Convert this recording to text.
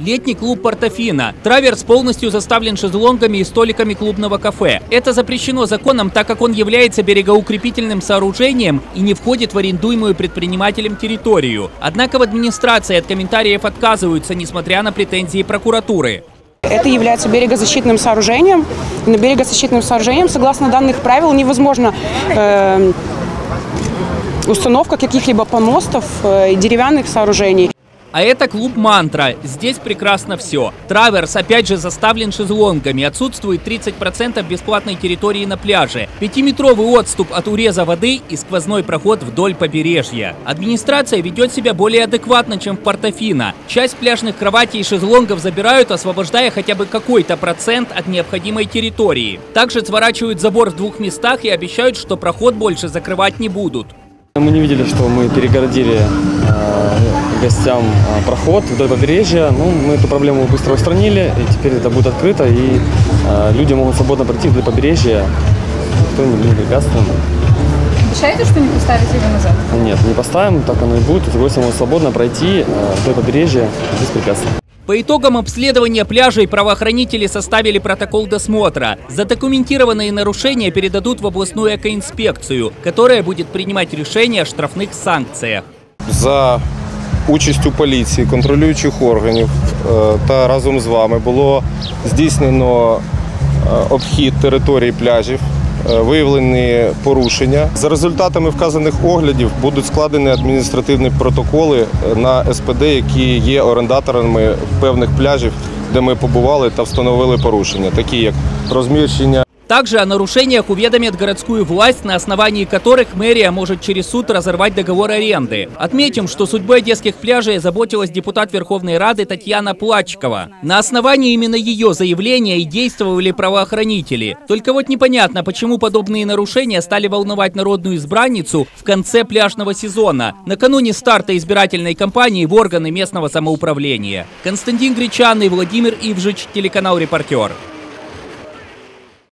Летний клуб «Портофино». Траверс полностью заставлен шезлонгами и столиками клубного кафе. Это запрещено законом, так как он является берегоукрепительным сооружением и не входит в арендуемую предпринимателем территорию. Однако в администрации от комментариев отказываются, несмотря на претензии прокуратуры. Это является берегозащитным сооружением. На берегозащитным сооружением, согласно данных правил, невозможно э, установка каких-либо помостов э, и деревянных сооружений. А это клуб «Мантра». Здесь прекрасно все. Траверс опять же заставлен шезлонгами. Отсутствует 30% бесплатной территории на пляже. Пятиметровый отступ от уреза воды и сквозной проход вдоль побережья. Администрация ведет себя более адекватно, чем в Портофино. Часть пляжных кроватей и шезлонгов забирают, освобождая хотя бы какой-то процент от необходимой территории. Также сворачивают забор в двух местах и обещают, что проход больше закрывать не будут. Мы не видели, что мы перегородили э, гостям э, проход вдоль побережья. Ну, мы эту проблему быстро устранили, и теперь это будет открыто, и э, люди могут свободно пройти вдоль побережья. Никто не будет препятствован. Обещаете, что не поставите его назад? Нет, не поставим, так оно и будет. Гости могут свободно пройти э, вдоль побережья без препятствий. По итогам обследования пляжей правоохранители составили протокол досмотра. Задокументированные нарушения передадут в областную экоинспекцию, которая будет принимать решения о штрафных санкциях. За участю поліції, контролюючих органів е, та разом з вами було здійснено е, обхід території пляжів, е, виявлені порушення. За результатами вказаних оглядів будуть складені адміністративні протоколи на СПД, які є орендаторами певних пляжів, де ми побували та встановили порушення, такі як розміщення. Также о нарушениях уведомят городскую власть, на основании которых мэрия может через суд разорвать договор аренды. Отметим, что судьбой одесских пляжей заботилась депутат Верховной Рады Татьяна Плачкова. На основании именно ее заявления и действовали правоохранители. Только вот непонятно, почему подобные нарушения стали волновать народную избранницу в конце пляжного сезона, накануне старта избирательной кампании в органы местного самоуправления. Константин Гречан и Владимир Ивжич, телеканал «Репортер».